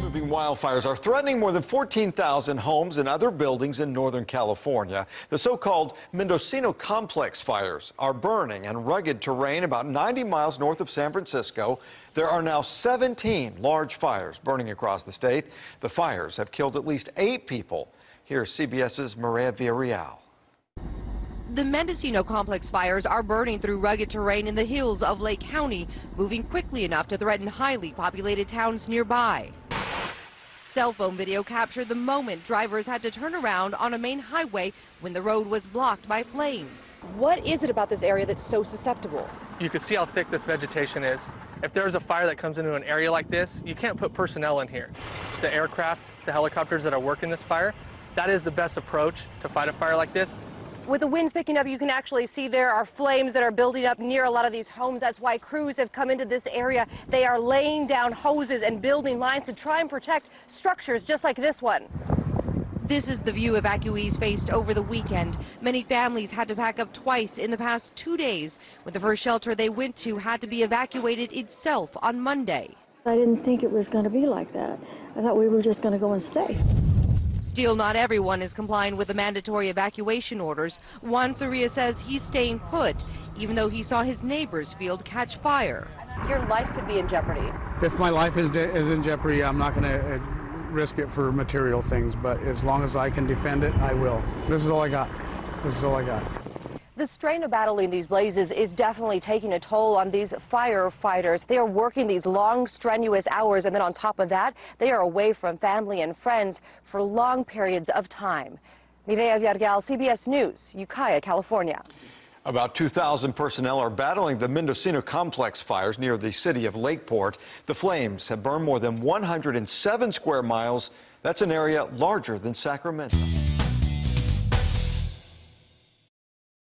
Moving wildfires are threatening more than 14,000 homes and other buildings in Northern California. The so-called Mendocino Complex fires are burning in rugged terrain about 90 miles north of San Francisco. There are now 17 large fires burning across the state. The fires have killed at least eight people. Here's CBS's Mireya Villarreal. The Mendocino complex fires are burning through rugged terrain in the hills of Lake County, moving quickly enough to threaten highly populated towns nearby. Cell phone video captured the moment drivers had to turn around on a main highway when the road was blocked by flames. What is it about this area that's so susceptible? You can see how thick this vegetation is. If there's a fire that comes into an area like this, you can't put personnel in here. The aircraft, the helicopters that are working this fire, that is the best approach to fight a fire like this. With the winds picking up, you can actually see there are flames that are building up near a lot of these homes. That's why crews have come into this area. They are laying down hoses and building lines to try and protect structures just like this one. This is the view evacuees faced over the weekend. Many families had to pack up twice in the past two days, with the first shelter they went to had to be evacuated itself on Monday. I didn't think it was going to be like that. I thought we were just going to go and stay. Still, not everyone is complying with the mandatory evacuation orders. Juan Soria says he's staying put, even though he saw his neighbor's field catch fire. Your life could be in jeopardy. If my life is, is in jeopardy, I'm not going to uh, risk it for material things, but as long as I can defend it, I will. This is all I got. This is all I got. The strain of battling these blazes is definitely taking a toll on these firefighters. They are working these long, strenuous hours, and then on top of that, they are away from family and friends for long periods of time. Mireya Villarreal, CBS News, Ukiah, California. About 2,000 personnel are battling the Mendocino complex fires near the city of Lakeport. The flames have burned more than 107 square miles. That's an area larger than Sacramento.